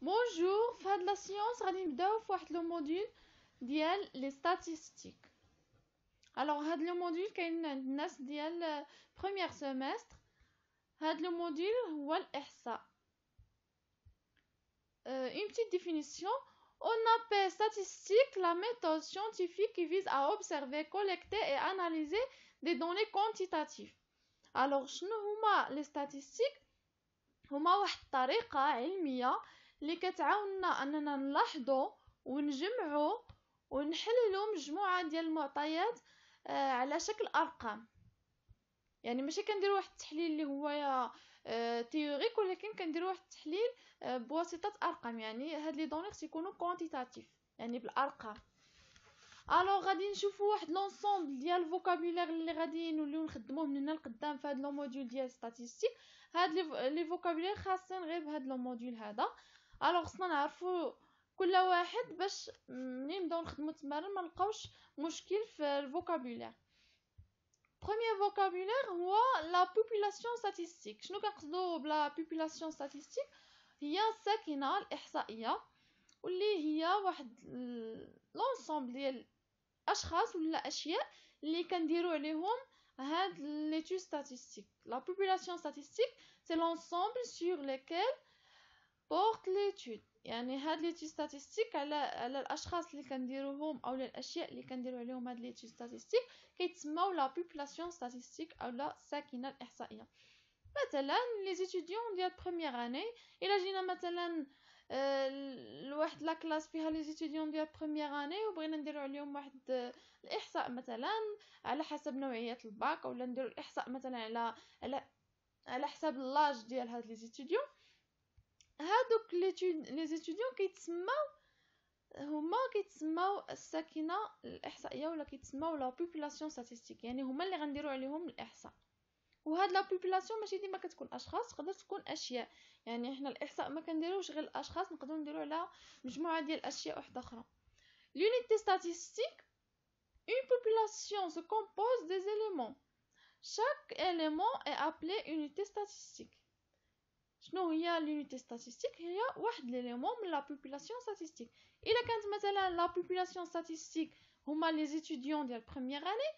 Bonjour في هاد la séance غادي نبداو فواحد le module ديال les statistiques Alors هاد le module كاين عند الناس ديال première semestre هاد le module هو الاحصاء une petite définition. On appelle statistique la méthode scientifique qui vise à observer collecter et analyser des données quantitatives. Alors شنو هما les statistiques? هما واحد الطريقة علميه اللي كتعاوننا أننا نلاحظوا ونجمعوا ونحللوا مجموعة ديال المعطيات آه، على شكل أرقام. يعني ماشي كنديروا واحد التحليل اللي هو théorique آه، ولكن كنديروا واحد التحليل آه، بواسطة أرقام. يعني هاد les données خص يكونوا quantitatives يعني بالأرقام. Alors غادي نشوفوا واحد l'ensemble ديال ال vocabulaire اللي غادي نوليو نخدموه من هنا لقدام في هاد le module ديال statistique هاد les vocabulaires خاصين غير بهاد le module هذا. Alors خصنا نعرفو كل واحد باش ملي نبداو نخدمو تمارا ما نلقاوش مشكل في ال vocabulaire premier vocabulaire هو la population statistique شنو كنقصدو ب la population statistique هي الساكنه الاحصائيه واللي هي واحد l'ensemble ديال اشخاص ولا اشياء اللي كنديرو عليهم هاد l'étude statistique la population statistique c'est l'ensemble sur lequel porte l'étude يعني هاد l'étude statistique على على الأشخاص اللي كنديروهم أو الأشياء اللي كنديرو عليهم هاد l'étude statistique كيتسموا la population statistique أو لا الساكنه الإحصائية. مثلا les étudiants ديال première année إلا جينا مثلا لواحد la classe فيها les étudiants ديال première année وبغينا نديرو عليهم واحد الإحصاء مثلا على حسب نوعية الباك اولا نديرو الإحصاء مثلا على على على حساب l'âge ديال هاد les étudiants. هادوك les étudiants كيتسماو هما كيتسماو الساكنه الاحصائيه ولا كيتسماو la population statistique يعني هما اللي غنديرو عليهم الاحصاء وهاد la population ماشي ديما كتكون اشخاص تقدر تكون اشياء يعني إحنا الاحصاء ما كنديروش غير الاشخاص نقدروا نديرو على مجموعه ديال الاشياء واحدة أخرى l'unité statistique une population se compose des éléments. Chaque élément est appelé unité statistique. شنو هي l'unité statistique هي واحد l'élément من la population statistique إلا كانت مثلا la population statistique هما les étudiants ديال première année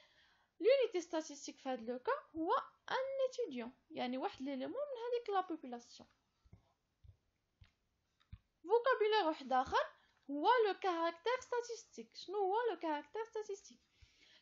l'unité statistique في هذا le cas هو un étudiant. يعني واحد l'élément من هذيك la population vocabulaire واحد آخر هو le caractère statistique شنو هو le caractère statistique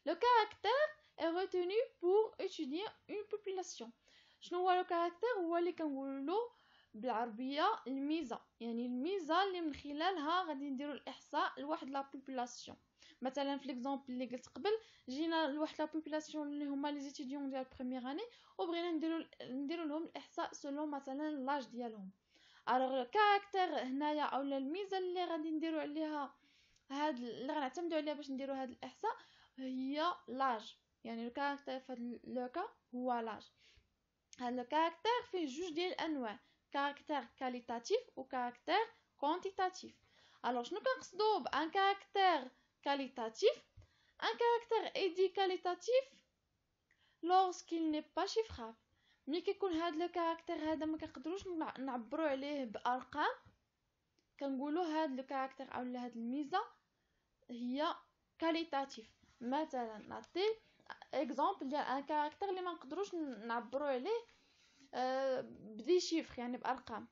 le caractère est retenu pour étudier une population. شنو هو le caractère؟ هو اللي كنقولو بالعربية الميزة. يعني الميزة اللي من خلالها غادي نديرو الإحصاء لواحد la population مثلا في l'exemple اللي قلت قبل جينا لواحد la population اللي هما les étudiants ديال première année وبغينا نديرو نديرو لهم الإحصاء selon مثلا l'âge ديالهم. Alors ال caractère هنايا اولا الميزة اللي غادي نديرو عليها هاد اللي غنعتمدو عليها باش نديرو هاد الإحصاء هي l'âge يعني le caractère في هاد le cas هو l'âge هاد le caractère فيه جوج ديال الانواع caractère qualitatif و caractère quantitatif Alors شنو كنقصدو ب un caractère qualitatif. Un caractère est dit qualitatif lorsqu'il n'est pas chiffrable. ملي كيكون هاد le caractère هذا ما كنقدروش نعبروا عليه بارقام كنقولوا هاد le caractère اولا هاد الميزه هي qualitatif مثلا نعطي exemple ديال un caractère اللي ما نقدروش نعبروا عليه ب des chiffres يعني بارقام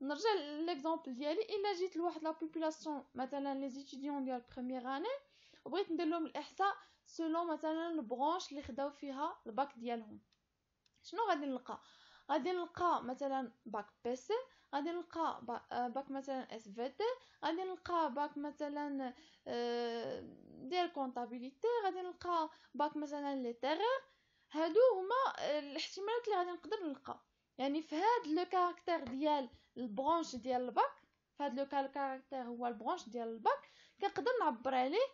نرجع l'exemple ديالي الا جيت لواحد la population مثلا les étudiants ديال première année وبغيت ندير لهم الاحصاء selon مثلا ال branche اللي خداو فيها الباك ديالهم شنو غادي نلقى غادي نلقى مثلا bac PC غادي نلقى باك مثلا SVT غادي نلقى باك مثلا ديال comptabilité غادي نلقى باك مثلا lettres هادو هما الاحتمالات اللي غادي نقدر نلقى. يعني في هاد le caractère ديال ال branche ديال الباك في هاد le caractère هو ال branche ديال الباك كنقدر نعبر عليه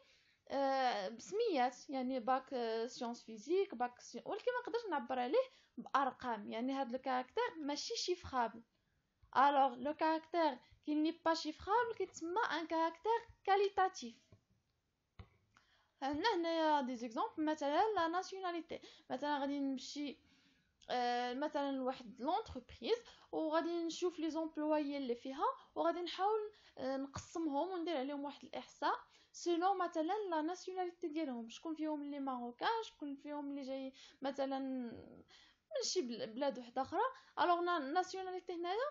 آه بسميات. يعني bac sciences physiques bac سي... ولكن ما نقدرش نعبر عليه بارقام يعني هاد le caractère ماشي chiffrable alors le caractère qui n'est pas chiffrable كيتسمى un caractère qualitatif عندنا هنايا des exemples مثلا la nationalité مثلا غادي نمشي مثلا لواحد l'entreprise وغادي نشوف les employés اللي فيها وغادي نحاول نقسمهم وندير عليهم واحد الاحصاء selon مثلا la nationalité ديالهم شكون فيهم اللي marocain شكون فيهم اللي جاي مثلا من شي بلاد وحدة أخرى. alors nationalité هنايا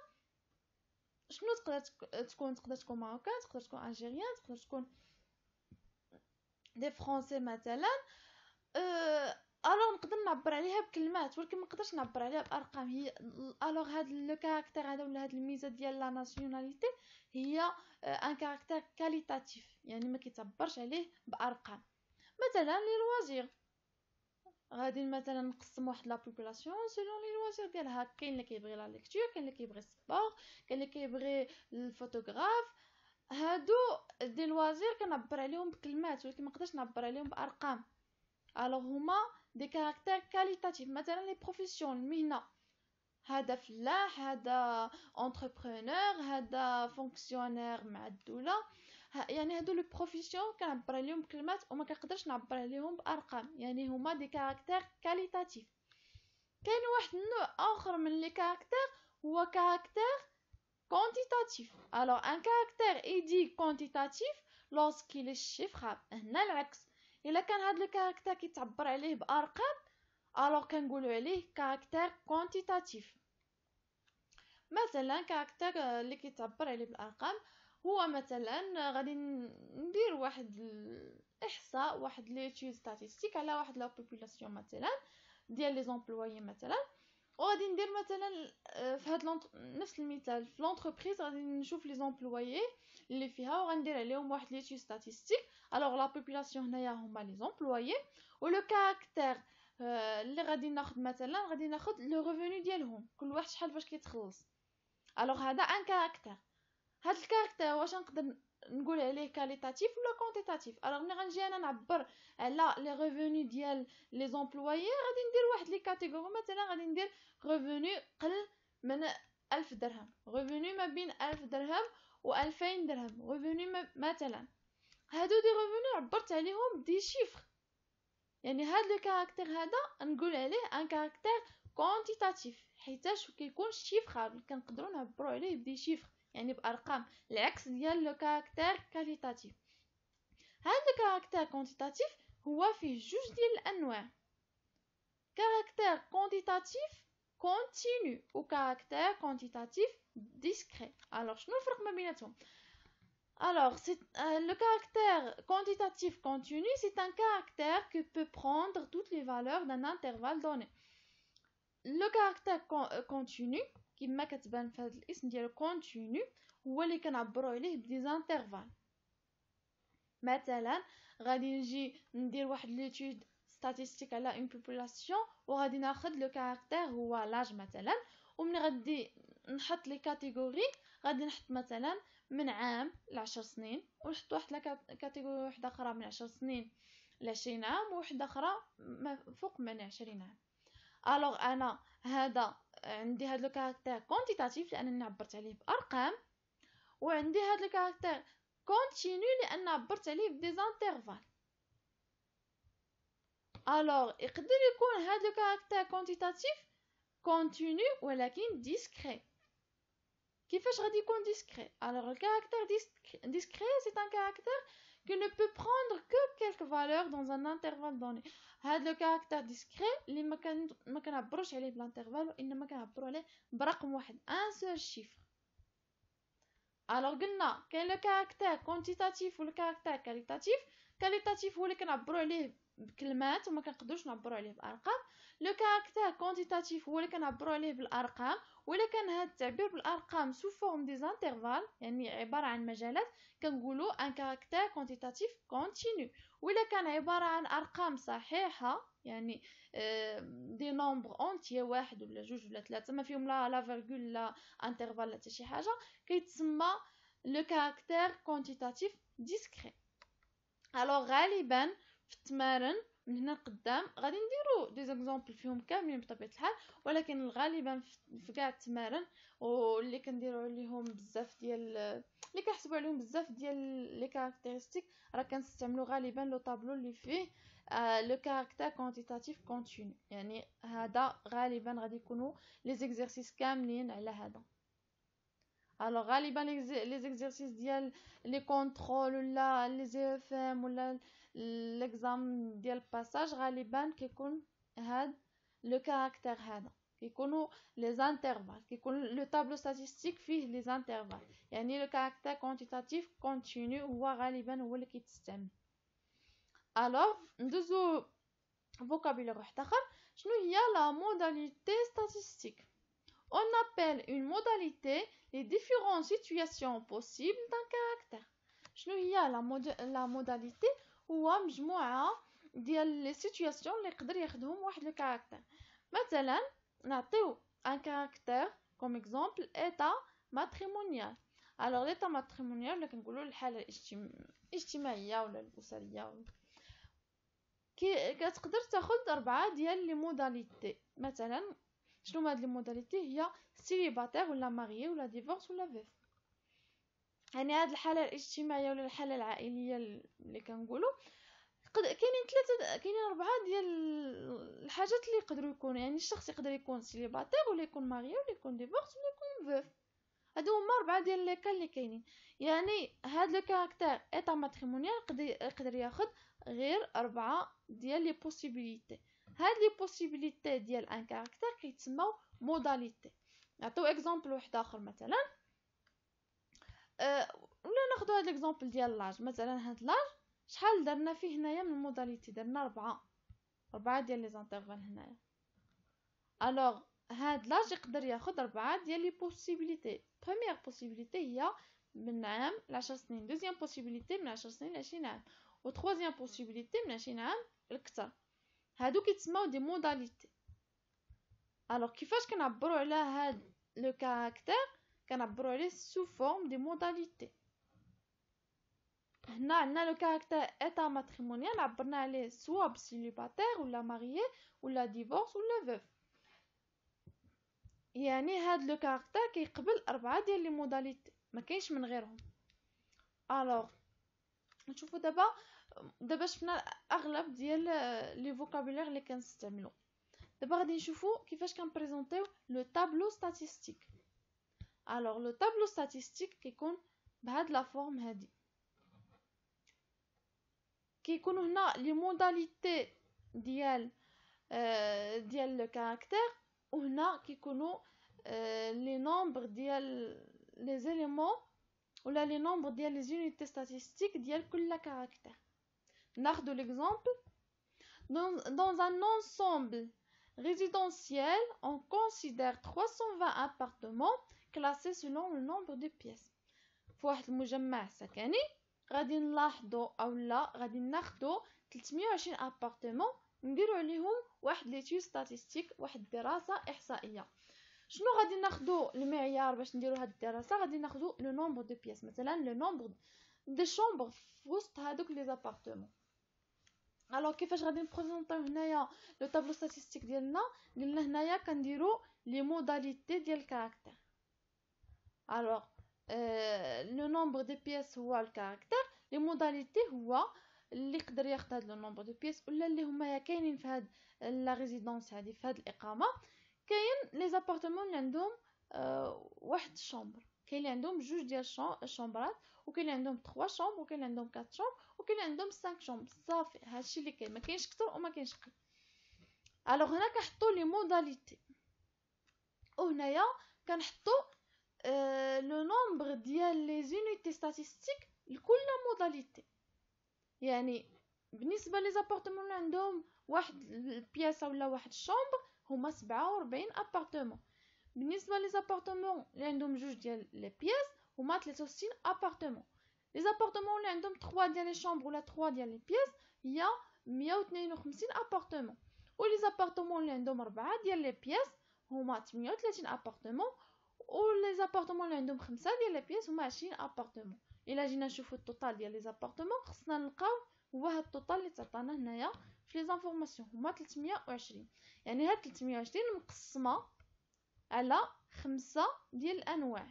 شنو تقدر تكون؟ تقدر تكون marocaine تقدر تكون algérienne تقدر تكون des français مثلا. أه alors نقدر نعبر عليها بكلمات ولكن ما نقدرش نعبر عليها بأرقام. هي alors هاد le caractère هذا ولا هاد الميزة ديال la nationalité هي un caractère qualitatif يعني ما كيتعبرش عليه بأرقام. مثلا les loisirs غادي مثلا نقسم واحد la population selon les loisirs ديالها. كاين اللي كيبغي la lecture كاين اللي كيبغي ال sport كاين اللي كيبغي الفوتوغراف هادو des loisirs كنعبر عليهم بكلمات ولكن ما نقدرش نعبر عليهم بأرقام. alors هما des caractères qualitatifs مثلا les professions المهنة. هذا فلاح هذا entrepreneur هذا fonctionnaire مع الدولة. يعني هادو les professions كنعبر عليهم بكلمات وما كنقدرش نعبر عليهم بأرقام. يعني هما des caractères qualitatifs. كاين واحد النوع آخر من les caractères هو caractère un caractère est dit quantitatif lorsqu'il est chiffrable. هنا العكس. إلا كان هاد ال caractère كيتعبر عليه بأرقام alors كنقولوا عليه caractère quantitatif مثلا caractère اللي كيتعبر عليه بالأرقام هو مثلا غادي ندير واحد الإحصاء واحد l'étude statistique على واحد la population مثلا ديال les employés مثلا. وغادي ندير مثلا في هاد نفس المثال في l'entreprise غادي نشوف les employés اللي فيها وغندير عليهم واحد l'étude statistique alors la population هنايا هما les employés و le caractère اللي غادي ناخذ مثلا غادي ناخذ le revenu ديالهم. كل واحد شحال فاش كيتخلص. alors هذا un caractère هاد ال caractère واش نقدر نقول عليه qualitatif ولا quantitatif؟ alors ملي غنجي أنا نعبر على les revenus ديال les employés غادي ندير واحد les catégories مثلا غادي ندير revenu قل من ألف درهم. revenu ما بين ألف درهم و ألفين درهم. revenu مثلا. هادو des revenus عبرت عليهم des chiffres. يعني هاد le caractère هذا نقول عليه un caractère quantitatif حيتاش كيكون chiffrable كنقدروا نعبروا عليه ب des chiffres. يعني بارقام العكس ديال le caractère qualitatif هاد le caractère quantitatif هو فيه جوج ديال الأنواع. caractère quantitatif continu و caractère quantitatif discret alors شنو الفرق ما بيناتهم؟ Alors, euh, le caractère quantitatif continu, c'est un caractère qui peut prendre toutes les valeurs d'un intervalle donné. Le caractère euh, continu, ما كتبان في هذا الاسم ديالو continu هو اللي كنعبروا عليه ب des intervalles مثلا غادي نجي ندير واحد l'étude statistique على une population وغادي ناخذ le caractère هو l'âge مثلا ومن غادي نحط les catégories غادي نحط مثلا من عام لعشر سنين ونحط واحد catégorie واحدة أخرى من عشر سنين لعشرين عام وواحدة أخرى فوق من عشرين عام. alors أنا هذا عندي هاد le caractère quantitatif لأنني عبرت عليه بأرقام وعندي هاد le caractère continu لأن عبرت عليه ب des intervalles alors يقدر يكون هاد le caractère quantitatif continu ولكن discret كيفاش غادي يكون discret alors le caractère discret c'est un caractère qui ne peut prendre que quelques valeurs dans un intervalle donné. هذا le caractère discret اللي ما كان ما كنعبروش عليه بال intervalle وانما كنعبروا عليه برقم واحد un seul chiffre alors قلنا كاين le caractère quantitatif و le caractère qualitatif qualitatif هو اللي كنعبروا عليه بكلمات وما كنقدروش نعبروا عليه بارقام le caractère quantitatif هو اللي كنعبروا عليه بالأرقام ولا كان هذا التعبير بالأرقام sous forme d'intervalles يعني عبارة عن مجالات كنقولوا un caractère quantitatif continu ولا كان عبارة عن أرقام صحيحة يعني des nombres entiers واحد ولا جوج ولا ثلاثة ما فيهم لا لا virgule لا intervalle لا حتى شي حاجة. كيتسمى le caractère quantitatif discret alors غالبا في التمارين من هنا قدام غادي نديرو des exemples فيهم كاملين بطبيعة الحال ولكن غالبا في كاع التمارين واللي كنديرو عليهم بزاف ديال اللي كنحسبوا عليهم بزاف ديال les caractéristiques راه كنستعملو غالبا le tableau اللي فيه le caractère quantitatif continu. يعني هذا غالبا غادي يكونوا les exercices كاملين على هذا. alors غالبا les exercices ديال les contrôles ولا les EFM ولا l'examen ديال passage غالبا كيكون هاد le caractère هذا كيكونوا les intervalles كيكون le tableau statistique فيه les intervalles يعني le caractère quantitatif continu هو غالبا هو اللي كيتستعمل alors ندوزو vocabulaire واحد اخر شنو هي la modalité statistique On appelle une modalité les différentes situations possibles d'un caractère. شنو هي la modalité هو مجموعه ديال les situations اللي يقدر ياخذهم واحد le caractère مثلا نعطيو ان كاركتر كوم اكزومبل ايتا ماتريمونيال الوغ ليتا ماتريمونيال ولا كنقولوا الحاله الاجتماعيه ولا الاسريه كي كتقدر تاخذ اربعه ديال les modalités مثلا شنو هاد les modalités هي célibataire ولا marié ولا divorcé ولا veuf يعني هاد الحالة الاجتماعية ولا الحالة العائلية اللي كنقولوا كاينين ثلاثة كاينين أربعة ديال الحاجات اللي يقدروا يكونوا. يعني الشخص يقدر يكون célibataire ولا يكون marié ولا يكون divorcé ولا يكون veuf هادو هما أربعة ديال les cas اللي كاينين. يعني هاد le caractère état matrimonial يقدر ياخذ غير أربعة ديال les possibilités هاد les possibilités ديال un caractère كيتسموا modalités نعطيو exemple واحد آخر مثلا. أه ولا ناخدو هاد ال exemple ديال l'âge مثلا هاد l'âge شحال درنا فيه هنايا من ال modalités درنا ربعة ربعة ديال les intervalles هنايا. alors هاد l'âge يقدر ياخد ربعة ديال les possibilités première possibilité هي من عام لعشر سنين. deuxième possibilité من عشر سنين لعشرين عام. و troisième possibilité من عشرين عام لكتر هادو كيتسماو des modalités. alors كيفاش كنعبروا على هاد le caractère؟ كنعبروا عليه sous forme des modalités. هنا عندنا le caractère état matrimonial عبرنا عليه soit ب célibataire ولا marié ولا divorcé ولا veuf يعني هاد le caractère كيقبل أربعة ديال les modalités ما كاينش من غيرهم. alors نشوفوا دابا دابا شفنا أغلب ديال les vocabulaires اللي كنستعملو. دابا غادي نشوفوا كيفاش كنبريزونطيو le tableau statistique alors le tableau statistique كيكون بهاد la forme هادي. كيكونوا هنا les modalités ديال آه ديال le caractère وهنا كيكونوا آه les nombres ديال les éléments ولا les nombres ديال les unités statistiques ديال كل caractère ناخذ l'exemple. Dans, dans un ensemble résidentiel on considère 320 appartements classés selon le nombre de pièces. في واحد المجمع سكني غادي نلاحظوا اولا غادي ناخذوا 320 appartements نديروا عليهم واحد l'étude statistique واحد الدراسه احصائيه شنو غادي ناخذوا المعيار باش نديروا هاد الدراسه غادي ناخذوا le nombre de pièces مثلا le nombre des chambres في وسط هادوك les appartements alors كيفاش غادي نبريزونطيو هنايا le tableau statistique ديالنا قلنا هنايا كنديروا les modalités ديال ال caractère alors le nombre des pièces هو ال caractère les modalités هو اللي يقدر ياخذ هاد le nombre de pièces ولا اللي هما كاينين في هاد la résidence هادي في هاد الاقامه كاين les appartements اللي عندهم آه واحد ال chambre كاين اللي عندهم جوج ديال الشومبرات وكاين اللي عندهم 3 chambres وكاين اللي عندهم 4 chambres وكاين اللي عندهم 5 chambres صافي هادشي اللي كاين. ما كاينش كثر وما كاينش قل alors هنا كنحطوا les modalités وهنايا كنحطوا آه le nombre ديال les unités statistiques لكل modalité يعني بالنسبة les appartements اللي عندهم واحد البياسه ولا واحد ال chambre هما 47 appartements بالنسبة les appartements اللي عندهم جوج ديال les pièces هما 63 appartements les appartements اللي عندهم 3 ديال les chambres ولا 3 ديال les pièces هي 152 appartements و les appartements اللي عندهم 4 ديال les pièces هما 38 appartements و les appartements اللي عندهم 5 ديال les pièces هما 20 appartements الا جينا نشوفو ال total ديال les appartements خصنا نلقاو هو هاد ال total اللي تعطانا هنايا في les informations هما 320 يعني هاد 320 مقسمه على خمسة ديال الأنواع.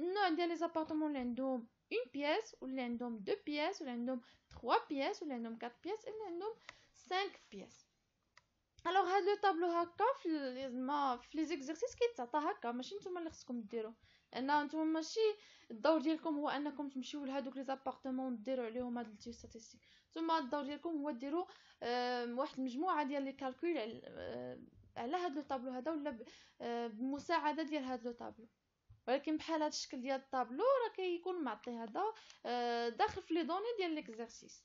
النوع ديال les appartements اللي عندهم une pièce واللي عندهم deux pièces واللي عندهم 3 pièces واللي عندهم 4 pièces واللي عندهم 5 pièces alors هاد le tableau هكا في ما في les exercices كيتعطى هكا ماشي نتوما اللي خصكم ديرو. لأن نتوما ماشي الدور ديالكم هو أنكم تمشيو لهادوك les appartements ديروا عليهم هاد les statistiques نتوما الدور ديالكم هو ديروا واحد المجموعة ديال les calculs على هاد le tableau هذا ولا بمساعدة ديال هاد le tableau. ولكن بحال هاد الشكل ديال الطابلو راه كيكون معطي هذا داخل في les données ديال l'exercice.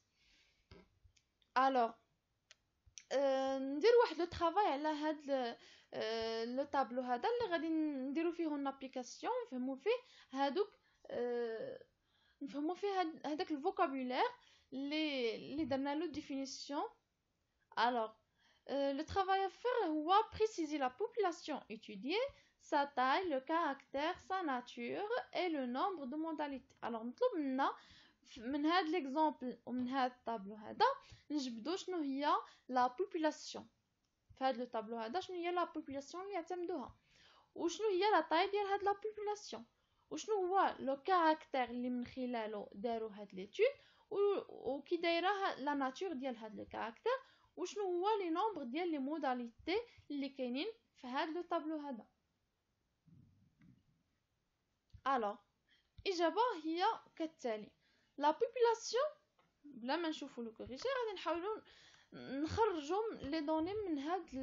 Alors ندير واحد le travail على هاد le tableau هذا اللي غادي نديرو فيه une application نفهمو فيه هادوك نفهمو فيه هذاك ال vocabulaire اللي اللي درنا له définition alors le travail à faire هو préciser la population étudiée sa taille, le caractère, sa nature et le nombre de modalités. Alors نطلب منا من هذا l'exemple ومن هذا الطابلو هذا نجبدو شنو هي la population في هذا le tableau هذا شنو هي la population اللي يعتمدوها وشنو هي la taille ديال هاد la population وشنو هو le caractère اللي من خلاله داروا هاد l'étude وكي دايره la nature ديال هاد le caractère وشنو هو les nombres ديال les modalités اللي كاينين في هاد le tableau هذا؟ Alors الاجابه هي كالتالي. La population بلا ما نشوفو le corrigé غادي نحاولو نخرجو les données من هاد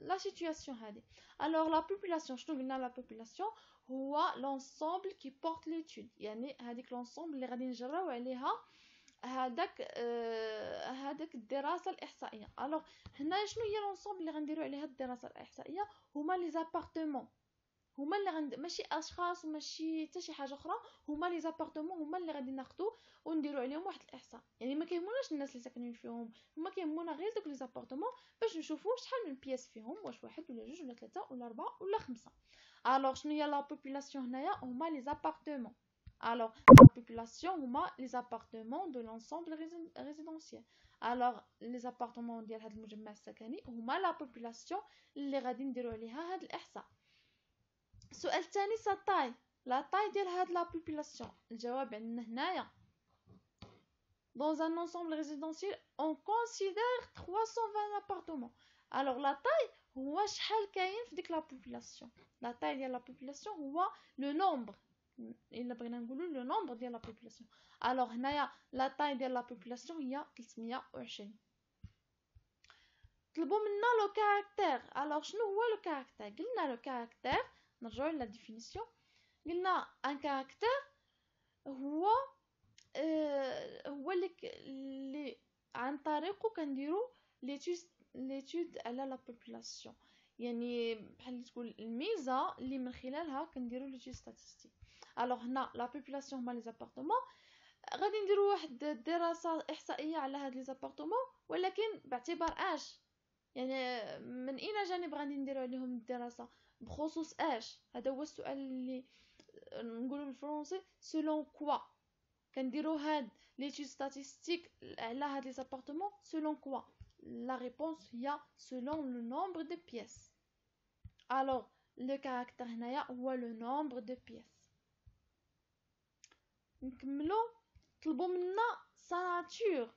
la situation هادي. Alors la population شنو قلنا la population هو l'ensemble qui porte l'étude يعني هذيك l'ensemble اللي غادي نجراو عليها هذاك آه هذاك الدراسة الإحصائية. Alors هنا شنو هي l'ensemble اللي غنديروا عليها الدراسة الإحصائية؟ هما les appartements. هما اللي غند ماشي أشخاص وماشي حتى شي حاجة أخرى هما les appartements هما اللي غادي ناخذو ونديرو عليهم واحد الإحصاء. يعني ما كيهموناش الناس اللي ساكنين فيهم. هما كيهمونا غير دوك les appartements باش نشوفو شحال من pièces فيهم واش واحد ولا جوج ولا ثلاثة ولا اربعه ولا خمسة. Alors شنو هي la population هنايا؟ هما les appartements. Alors la population هما les appartements de l'ensemble résidentiel alors les appartements ديال هذا المجمع السكني هما la population اللي غادي نديرو عليها هذا الاحصاء السؤال الثاني sa taille la taille ديال هاد la population الجواب عندنا هنايا dans un ensemble résidentiel on considère 320 appartements. Alors la taille هو شحال كاين في ديك la population la taille ديال la population هو le nombre الا بغينا نقولوا le nombre ديال la population alors هنايا la taille ديال la population هي 320 طلبوا منا le caractère alors شنو هو le caractère قلنا le caractère نرجعو la définition قلنا un caractère هو آه هو اللي اللي عن طريقه كنديرو l'étude l'étude على la population يعني بحال تقول الميزه اللي من خلالها كنديرو l'étude statistique alors هنا la population هما les appartements غادي نديرو واحد الدراسه احصائيه على هاد les appartements ولكن باعتبار اش يعني من اين جانب غادي نديرو عليهم الدراسه بخصوص اش هذا هو السؤال اللي نقولو بالفرنسي selon quoi كنديرو هاد l'étude statistique على هاد les appartements selon quoi la réponse هي selon le nombre de pièces alors le caractère هنايا هو le nombre de pièces نكملو. طلبوا منا sa nature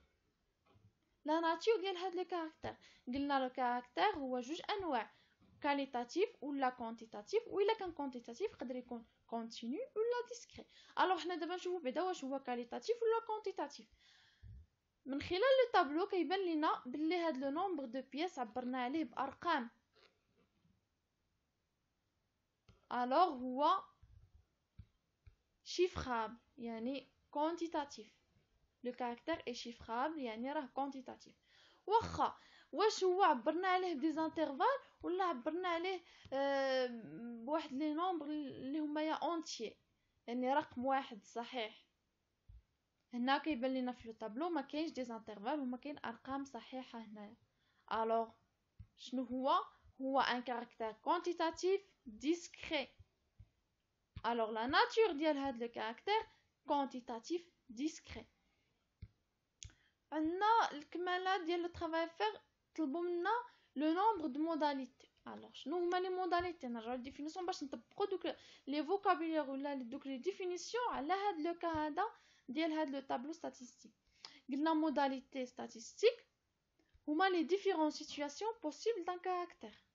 la nature ديال هاد le caractère قلنا le caractère هو جوج أنواع. Qualitatif ولا quantitatif ولا كان quantitatif يقدر يكون continu ولا discret alors حنا دابا نشوفو بعدا واش هو qualitatif ولا quantitatif من خلال le tableau كيبان لينا بلي هاد le nombre de pièces عبرنا عليه بأرقام. Alors هو chiffrable يعني quantitatif le caractère est chiffrable يعني راه quantitatif واخا واش هو عبرنا عليه ب des intervalles ولا عبرنا عليه آه بواحد les nombres اللي هما entiers يعني رقم واحد صحيح. هنا كيبان لينا في le tableau ما كاينش des intervalles وما كاين أرقام صحيحة هنايا. Alors شنو هو؟ هو un caractère quantitatif discret alors la nature ديال هاد le caractère quantitatif discret عندنا الكماله ديال le travail à faire طلبوا منا le nombre de modalités alors شنو هما les modalités نرجعو لل définition باش نطبقو دوك les vocabulaires ولا دوك les définitions على هاد le cas هذا ديال هاد le tableau statistique قلنا modalité statistique هما les différentes situations possibles d'un caractère.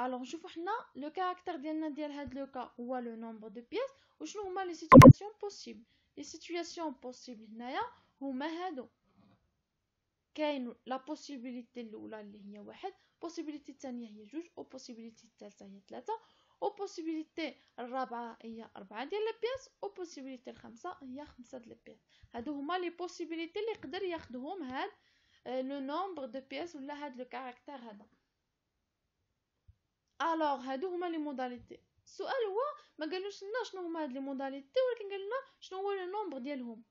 Alors نشوفوا حنا le caractère ديالنا ديال هاد le cas هو le nombre de pièces وشنو هما les situations possibles. Les situations possibles هنايا هما هادو كاين la possibilité الاولى اللي هي واحد possibilité الثانية هي جوج أو possibilité الثالثه هي ثلاثة أو possibilité الرابعه هي أربعة ديال les pièces أو possibilité الخامسه هي خمسة ديال les pièces هادو هما les possibilités اللي يقدر ياخذهم هاد le nombre de pièces ولا هاد le caractère هذا alors هادو هما les modalités. السؤال هو ما قالوش لنا شنو هما هاد les modalités ولكن قال لنا شنو هو le nombre ديالهم.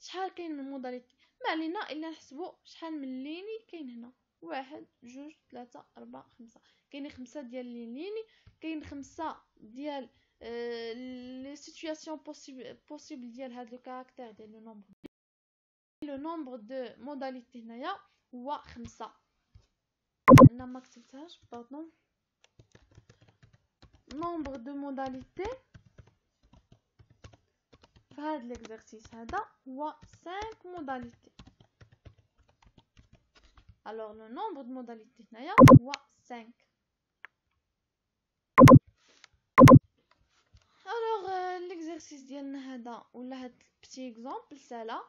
شحال كاين من modalités؟ ما علينا إلا نحسبو شحال من lignes كاين هنا. واحد جوج ثلاثة أربعة خمسة. كاين خمسة ديال لي ليني كاين خمسة ديال les situations possibles ديال هاد le caractère ديال le nombre. le nombre de modalités هنايا هو خمسة. أنا ما كتبتهاش pardon nombre de modalités في هاد l'exercice هذا هو 5 modalités alors le nombre de modalités هنايا هو 5 alors l'exercice ديالنا هذا ولا هاد ال petit exemple سالا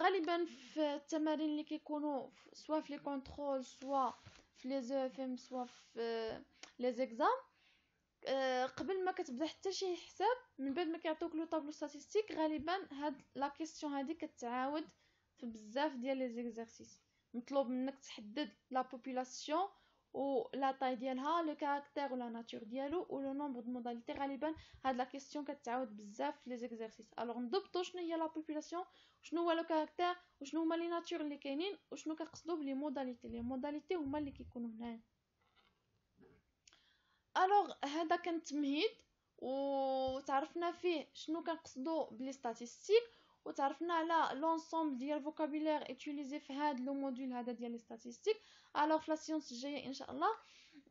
غالبا في التمارين اللي كيكونوا soit في les contrôles soit في les EFM soit في les examens قبل ما كتبدا حتى شي حساب من بعد ما كيعطوك le tableau statistique غالبا هاد la question هادي كتعاود في بزاف ديال les exercices. مطلوب منك تحدد la population و la taille ديالها le caractère و la nature ديالو و le nombre de modalités غالبا هاد la question كتعاود بزاف في les exercices. alors نضبطو شنو هي la population شنو هو le caractère وشنو هما les natures اللي كاينين وشنو كنقصدو ب les modalités les modalités هما اللي كيكونوا هنايا. alors هذا كان تمهيد وتعرفنا فيه شنو كنقصدو ب les statistiques وتعرفنا على l'ensemble ديال ال vocabulaire utilisé في هذا le module هذا ديال les statistiques alors في la séance الجايه إن شاء الله.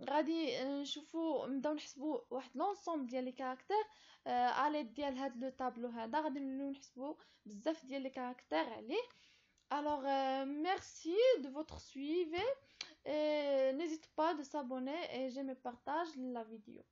غادي نشوفو نبداو نحسبو واحد l'ensemble ديال les caractères على ديال هاد le tableau هذا. غادي نوليو نحسبو بزاف ديال les caractères عليه. Euh, merci de votre suivi et n'hésite pas de s'abonner et j'aime partage la vidéo